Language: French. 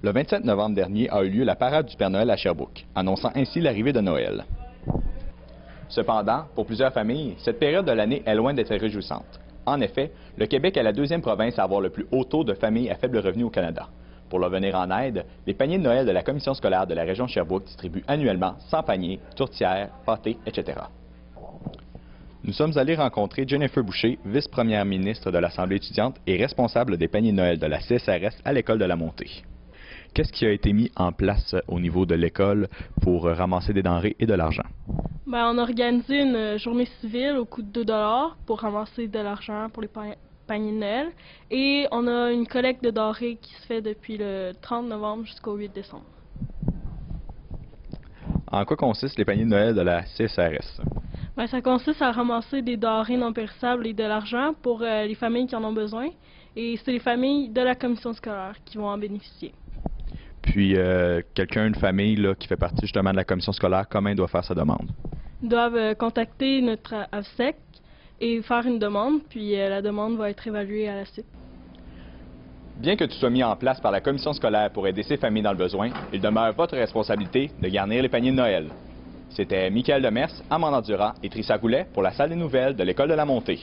Le 27 novembre dernier a eu lieu la parade du Père Noël à Sherbrooke, annonçant ainsi l'arrivée de Noël. Cependant, pour plusieurs familles, cette période de l'année est loin d'être réjouissante. En effet, le Québec est la deuxième province à avoir le plus haut taux de familles à faible revenu au Canada. Pour leur venir en aide, les paniers de Noël de la Commission scolaire de la région Sherbrooke distribuent annuellement 100 paniers, tourtières, pâtés, etc. Nous sommes allés rencontrer Jennifer Boucher, vice-première ministre de l'Assemblée étudiante et responsable des paniers de Noël de la CSRS à l'école de la Montée. Qu'est-ce qui a été mis en place au niveau de l'école pour ramasser des denrées et de l'argent? Ben, on a organisé une journée civile au coût de 2 pour ramasser de l'argent pour les pa- paniers de Noël. Et on a une collecte de denrées qui se fait depuis le 30 novembre jusqu'au 8 décembre. En quoi consistent les paniers de Noël de la CSRS? Ben, ça consiste à ramasser des denrées non périssables et de l'argent pour euh, les familles qui en ont besoin. Et c'est les familles de la commission scolaire qui vont en bénéficier. Puis, euh, quelqu'un, une famille là, qui fait partie justement de la commission scolaire, comment il doit faire sa demande? Ils doivent euh, contacter notre AFSEC et faire une demande, puis euh, la demande va être évaluée à la suite. Bien que tout soit mis en place par la commission scolaire pour aider ces familles dans le besoin, il demeure votre responsabilité de garnir les paniers de Noël. C'était Michael Demers, Amanda Durand et Trissa Goulet pour la salle des nouvelles de l'École de la Montée.